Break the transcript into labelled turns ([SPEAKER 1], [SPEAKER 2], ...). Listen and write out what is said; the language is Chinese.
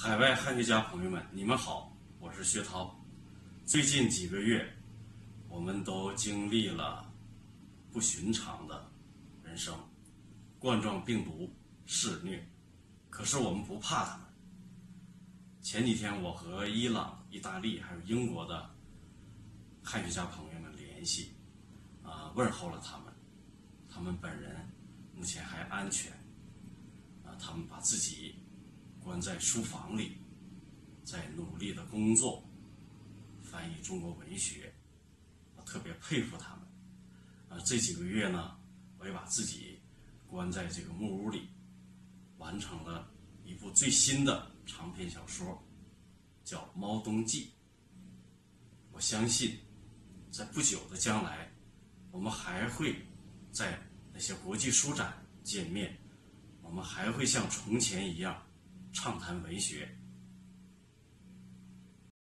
[SPEAKER 1] 海外汉学家朋友们，你们好，我是薛涛。最近几个月，我们都经历了不寻常的人生，冠状病毒肆虐，可是我们不怕他们。前几天，我和伊朗、意大利还有英国的汉学家朋友们联系，啊，问候了他们，他们本人目前还安全，啊，他们把自己在书房里，在努力的工作，翻译中国文学，我特别佩服他们。啊，这几个月呢，我也把自己关在这个木屋里，完成了一部最新的。长篇小说叫《猫冬记》。我相信，在不久的将来，我们还会在那些国际书展见面，我们还会像从前一样畅谈文学。